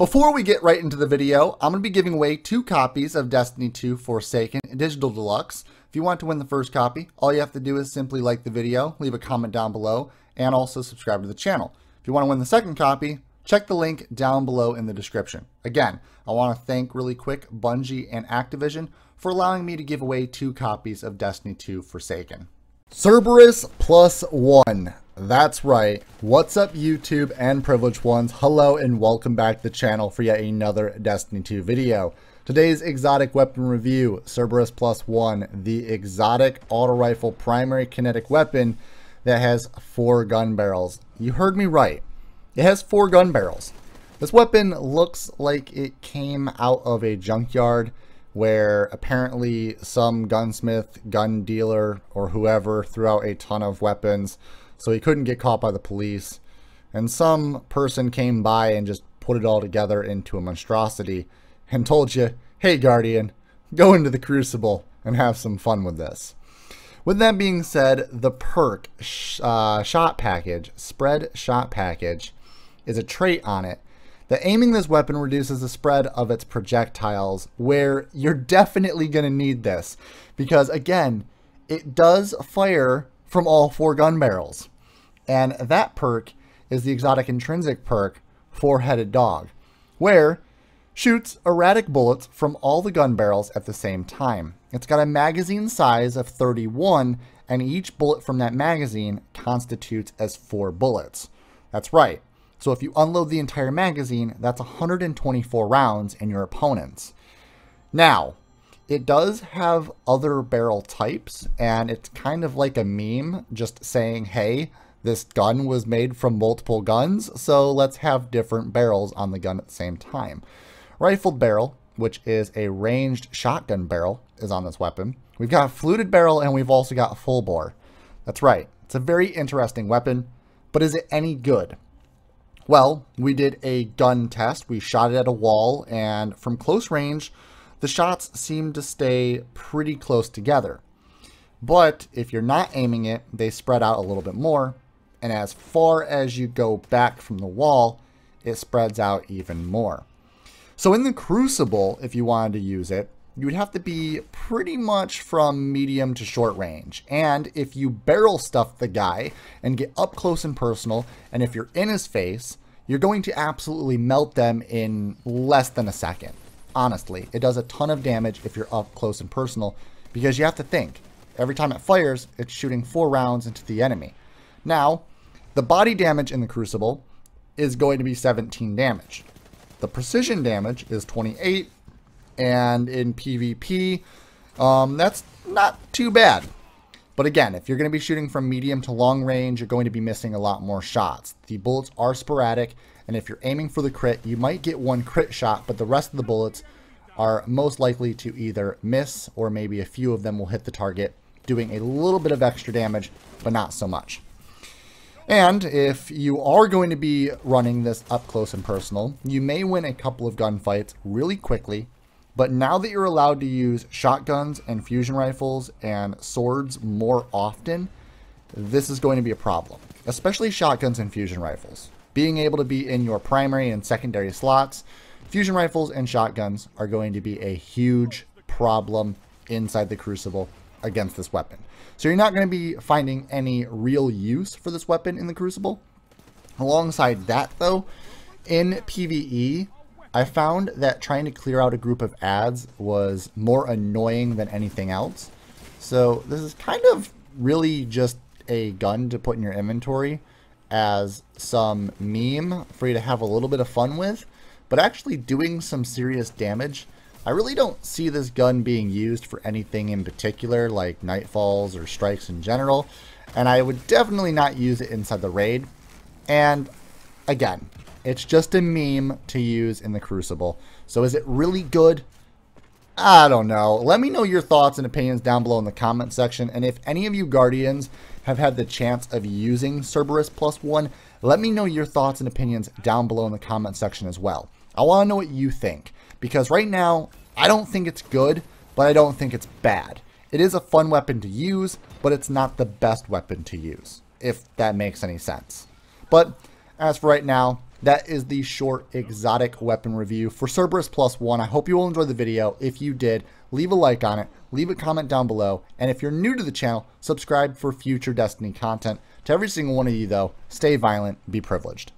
Before we get right into the video, I'm going to be giving away two copies of Destiny 2 Forsaken Digital Deluxe. If you want to win the first copy, all you have to do is simply like the video, leave a comment down below, and also subscribe to the channel. If you want to win the second copy, check the link down below in the description. Again, I want to thank really quick Bungie and Activision for allowing me to give away two copies of Destiny 2 Forsaken. Cerberus plus one. That's right. What's up, YouTube and privileged ones? Hello and welcome back to the channel for yet another Destiny 2 video. Today's exotic weapon review, Cerberus Plus One, the exotic auto rifle primary kinetic weapon that has four gun barrels. You heard me right. It has four gun barrels. This weapon looks like it came out of a junkyard where apparently some gunsmith, gun dealer, or whoever threw out a ton of weapons so he couldn't get caught by the police. And some person came by and just put it all together into a monstrosity and told you, hey, Guardian, go into the Crucible and have some fun with this. With that being said, the perk uh, shot package, spread shot package, is a trait on it that aiming this weapon reduces the spread of its projectiles, where you're definitely going to need this. Because again, it does fire from all four gun barrels. And that perk is the exotic intrinsic perk, Four Headed Dog, where shoots erratic bullets from all the gun barrels at the same time. It's got a magazine size of 31, and each bullet from that magazine constitutes as four bullets. That's right. So if you unload the entire magazine, that's 124 rounds in your opponent's. Now, it does have other barrel types, and it's kind of like a meme, just saying, hey, this gun was made from multiple guns, so let's have different barrels on the gun at the same time. Rifled barrel, which is a ranged shotgun barrel, is on this weapon. We've got fluted barrel, and we've also got full bore. That's right. It's a very interesting weapon, but is it any good? Well, we did a gun test. We shot it at a wall, and from close range, the shots seemed to stay pretty close together. But if you're not aiming it, they spread out a little bit more, and as far as you go back from the wall, it spreads out even more. So in the Crucible, if you wanted to use it, you would have to be pretty much from medium to short range. And if you barrel stuff the guy and get up close and personal, and if you're in his face, you're going to absolutely melt them in less than a second. Honestly, it does a ton of damage if you're up close and personal because you have to think. Every time it fires, it's shooting four rounds into the enemy. Now, the body damage in the Crucible is going to be 17 damage. The precision damage is 28, and in PvP, um, that's not too bad. But again, if you're going to be shooting from medium to long range, you're going to be missing a lot more shots. The bullets are sporadic, and if you're aiming for the crit, you might get one crit shot, but the rest of the bullets are most likely to either miss or maybe a few of them will hit the target, doing a little bit of extra damage, but not so much. And if you are going to be running this up close and personal, you may win a couple of gunfights really quickly, but now that you're allowed to use shotguns and fusion rifles and swords more often, this is going to be a problem, especially shotguns and fusion rifles. Being able to be in your primary and secondary slots, fusion rifles and shotguns are going to be a huge problem inside the Crucible against this weapon. So you're not going to be finding any real use for this weapon in the Crucible. Alongside that though, in PvE, I found that trying to clear out a group of ads was more annoying than anything else. So this is kind of really just a gun to put in your inventory as some meme for you to have a little bit of fun with, but actually doing some serious damage I really don't see this gun being used for anything in particular, like nightfalls or strikes in general, and I would definitely not use it inside the raid. And again, it's just a meme to use in the Crucible. So is it really good? I don't know. Let me know your thoughts and opinions down below in the comment section. And if any of you Guardians have had the chance of using Cerberus Plus One, let me know your thoughts and opinions down below in the comment section as well. I want to know what you think. Because right now, I don't think it's good, but I don't think it's bad. It is a fun weapon to use, but it's not the best weapon to use, if that makes any sense. But as for right now, that is the short exotic weapon review for Cerberus Plus One. I hope you all enjoyed the video. If you did, leave a like on it, leave a comment down below, and if you're new to the channel, subscribe for future Destiny content. To every single one of you though, stay violent, be privileged.